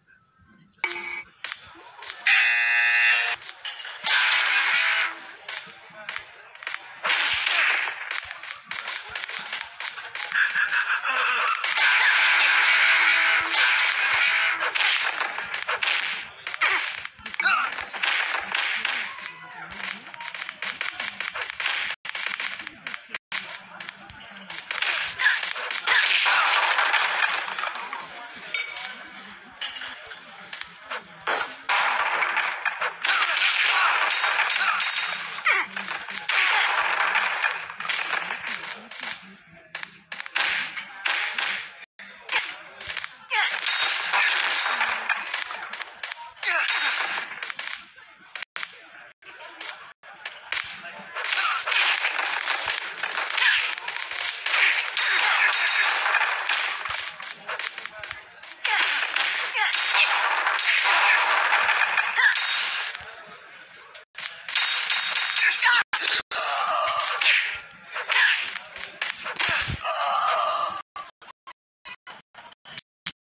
Massachusetts.